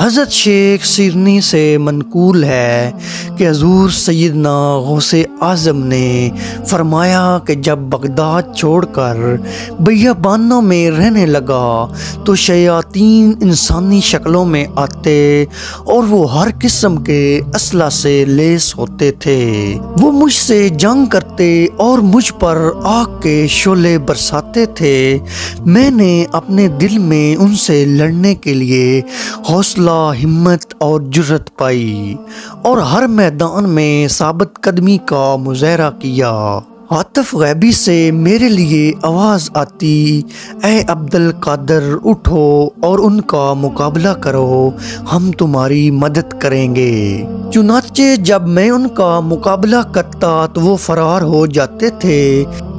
हज़रत शेख सिरनी से मनकूल है कि हजूर सैदना गौस आज़म ने फरमाया कि जब बगदाद छोड़कर बैयाबानों में रहने लगा तो शयातीन इंसानी शक्लों में आते और वो हर किस्म के असला से लेस होते थे। वो मुझसे जंग करते और मुझ पर आग के शोले बरसाते थे। मैंने अपने दिल में उनसे लड़ने के लिए हौसला हौसला हिम्मत और जुर्रत पाई और हर मैदान में साबित कदमी का मुजाहरा किया। आतफ गैबी से मेरे लिए आवाज़ आती ए अब्दुल कादर, उठो और उनका मुकाबला करो, हम तुम्हारी मदद करेंगे। चुनाचे जब मैं उनका मुकाबला करता तो वो फरार हो जाते थे।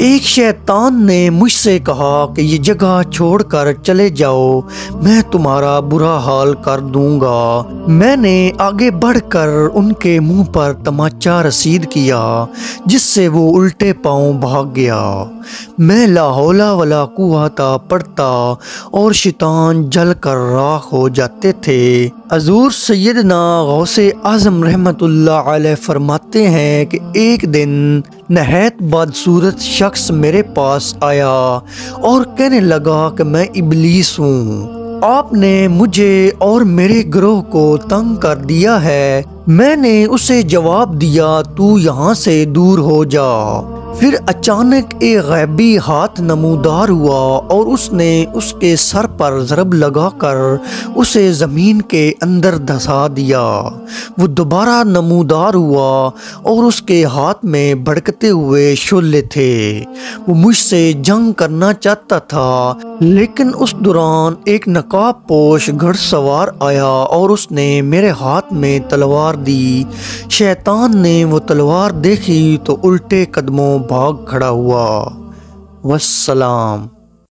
एक शैतान ने मुझसे कहा कि ये जगह छोड़कर चले जाओ, मैं तुम्हारा बुरा हाल कर दूँगा। मैंने आगे बढ़कर उनके मुँह पर तमाचा रसीद किया, जिससे वो उल्टे पाँव भाग गया। मैं लाहौला वाला कुआता पड़ता और शैतान जल कर राख हो जाते थे। हजूर सैदना गौसे आज़म रहमत फरमाते हैं कि एक दिन नहायत बदसूरत शख्स मेरे पास आया, और कहने लगा कि मैं इबलीस हूँ। आपने मुझे और मेरे ग्रोह को तंग कर दिया है मैंने उसे जवाब दिया, तू यहाँ से दूर हो जा। फिर अचानक एक गैबी हाथ नमूदार हुआ और उसने उसके सर पर जरब लगाकर उसे ज़मीन के अंदर धसा दिया। वो दोबारा नमूदार हुआ और उसके हाथ में भड़कते हुए शोले थे। वो मुझसे जंग करना चाहता था, लेकिन उस दौरान एक नकाब पोश घड़सवार आया और उसने मेरे हाथ में तलवार दी। शैतान ने वो तलवार देखी तो उल्टे कदमों भाग खड़ा हुआ। वसलाम